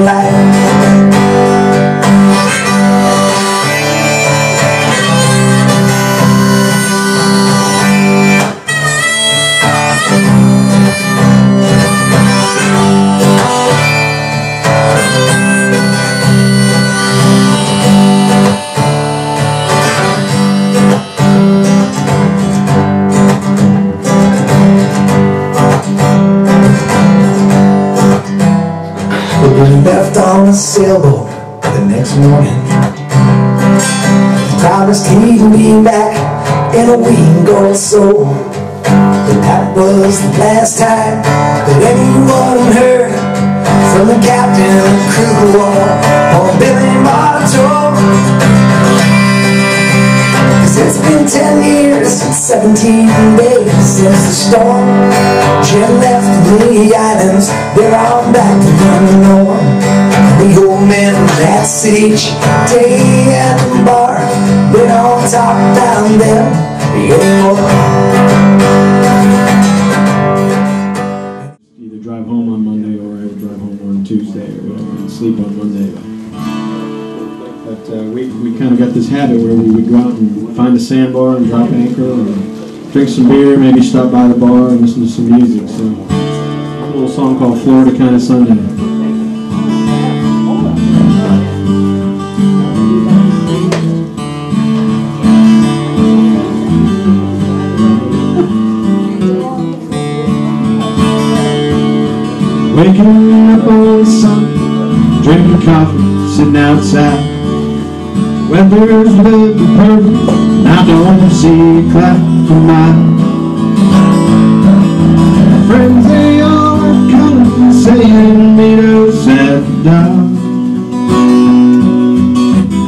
life a sailboat the next morning. Promised he'd be back in a week or so. But that was the last time that anyone heard From the captain and crew or, Billy Marteau Cause it's been ten years and seventeen days since the storm. Jim left the islands, they're on back to the norm Old each day at the bar anymore either drive home on Monday or I would drive home on Tuesday or sleep on Monday. But uh, we, we kind of got this habit where we would go out and find a sandbar and drop anchor and drink some beer, maybe stop by the bar and listen to some music. So a little song called Florida Kind of Sunday. Waking up the sun, drinking coffee, sitting outside. Weather's looking perfect, and I don't see a cloud for mine. Friends, they all are coming, saying meet us at the dock.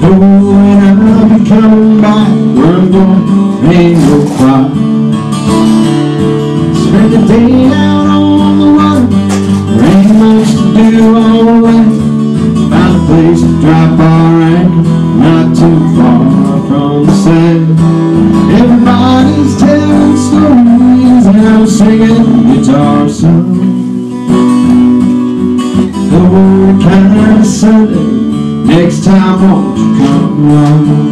Oh, and I'll be coming back where I'm going, ain't no problem. Spend the day do all right. Found a place to drop our anchor, not too far from the sand. Everybody's telling stories, and I'm singing guitar songs. Oh, kind of Sunday. Next time, won't you come along?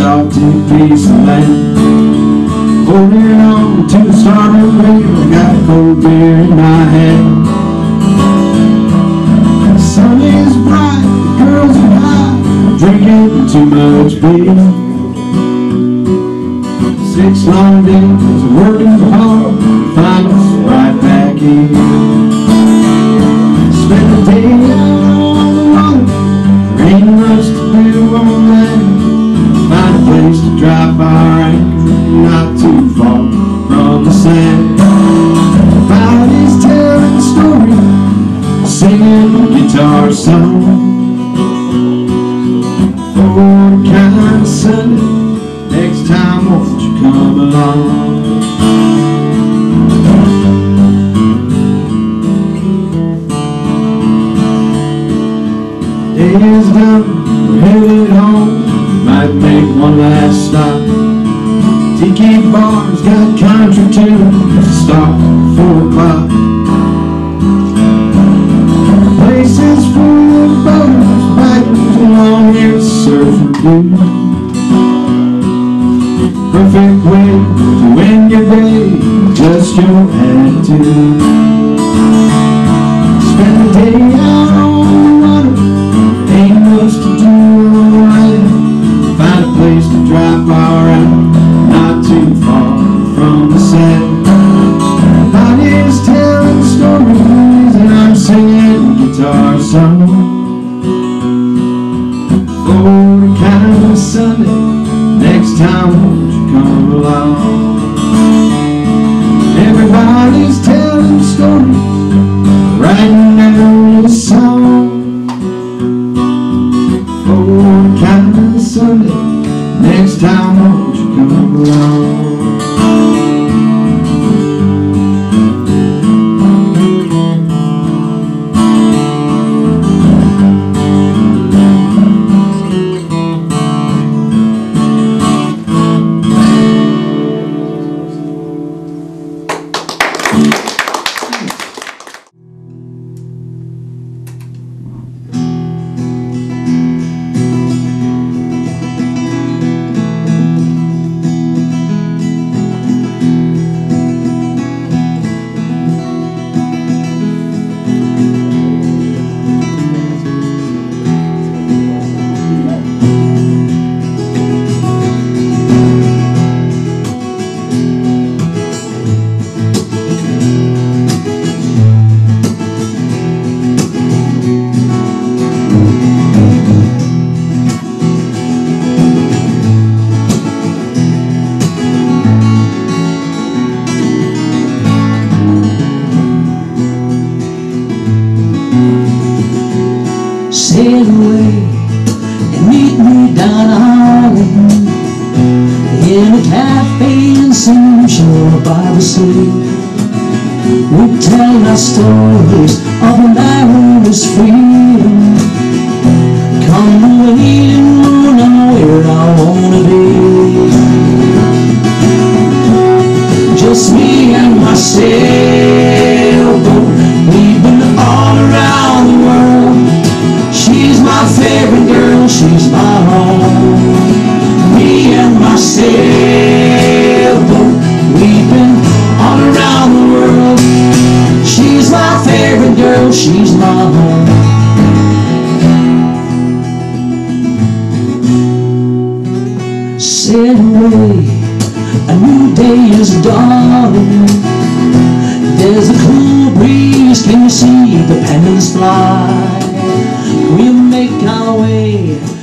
A piece of land. Holding on to the starboard rail, I got a cold beer in my hand. The sun is bright, the girls are high, I'm drinking too much beer. Six long days of working hard, us right back here. Not too far from the sand. Everybody's telling stories, singing guitar songs. Oh, kind Sunday. Next time, won't you come along? Day is done, we're headed home. Might make one last stop. Tiki bars got country tunes at four o'clock. Places full of boats, bikers along here surfing blue. Perfect way to end your day, just your attitude. Telling sail away and meet me down Ireland in a cafe and some shore by the sea. We tell our stories of an Irish freedom. Come away and we'll where I wanna be. Just me. She's my home. Sail away, a new day is dawning. There's a cool breeze, can you see the pennants fly? We'll make our way